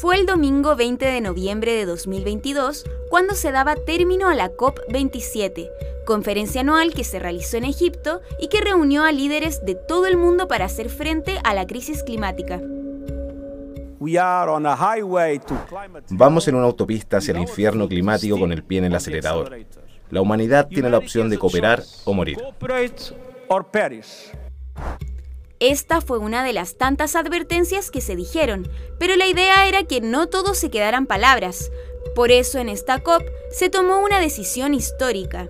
Fue el domingo 20 de noviembre de 2022 cuando se daba término a la COP27, conferencia anual que se realizó en Egipto y que reunió a líderes de todo el mundo para hacer frente a la crisis climática. Vamos en una autopista hacia el infierno climático con el pie en el acelerador. La humanidad tiene la opción de cooperar o morir. Esta fue una de las tantas advertencias que se dijeron, pero la idea era que no todo se quedaran palabras. Por eso en esta COP se tomó una decisión histórica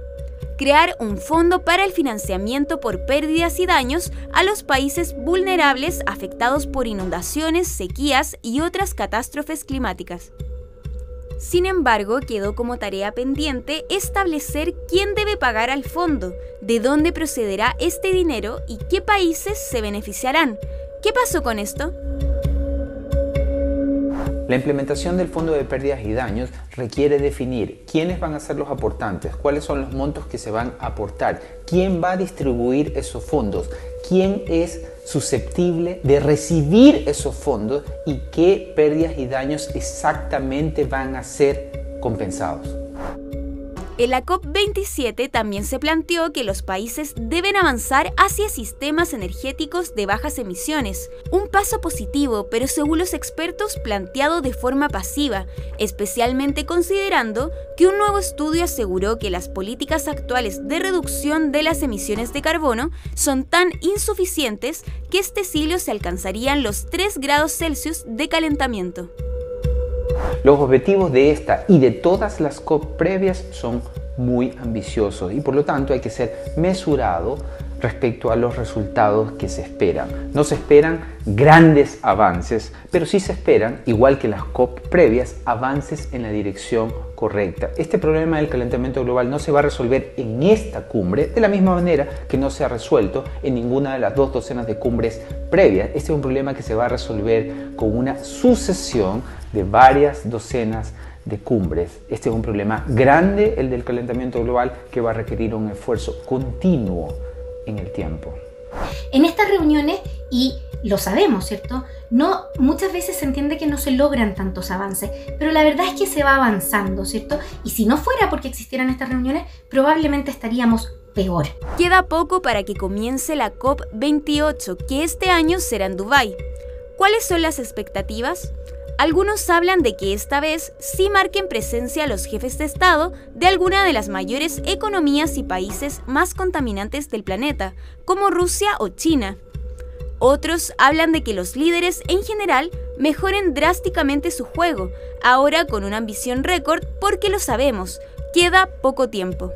crear un fondo para el financiamiento por pérdidas y daños a los países vulnerables afectados por inundaciones, sequías y otras catástrofes climáticas. Sin embargo, quedó como tarea pendiente establecer quién debe pagar al fondo, de dónde procederá este dinero y qué países se beneficiarán. ¿Qué pasó con esto? La implementación del Fondo de Pérdidas y Daños requiere definir quiénes van a ser los aportantes, cuáles son los montos que se van a aportar, quién va a distribuir esos fondos, quién es susceptible de recibir esos fondos y qué pérdidas y daños exactamente van a ser compensados. En la COP27 también se planteó que los países deben avanzar hacia sistemas energéticos de bajas emisiones, un paso positivo, pero según los expertos planteado de forma pasiva, especialmente considerando que un nuevo estudio aseguró que las políticas actuales de reducción de las emisiones de carbono son tan insuficientes que este siglo se alcanzarían los 3 grados Celsius de calentamiento. Los objetivos de esta y de todas las COP previas son muy ambiciosos y por lo tanto hay que ser mesurado respecto a los resultados que se esperan. No se esperan grandes avances, pero sí se esperan, igual que las COP previas, avances en la dirección correcta. Este problema del calentamiento global no se va a resolver en esta cumbre de la misma manera que no se ha resuelto en ninguna de las dos docenas de cumbres previas. Este es un problema que se va a resolver con una sucesión de varias docenas de cumbres. Este es un problema grande, el del calentamiento global, que va a requerir un esfuerzo continuo en el tiempo. En estas reuniones, y lo sabemos, ¿cierto? No, muchas veces se entiende que no se logran tantos avances, pero la verdad es que se va avanzando, ¿cierto? Y si no fuera porque existieran estas reuniones, probablemente estaríamos peor. Queda poco para que comience la COP28, que este año será en Dubái. ¿Cuáles son las expectativas? Algunos hablan de que esta vez sí marquen presencia los jefes de Estado de alguna de las mayores economías y países más contaminantes del planeta, como Rusia o China. Otros hablan de que los líderes en general mejoren drásticamente su juego, ahora con una ambición récord porque lo sabemos, queda poco tiempo.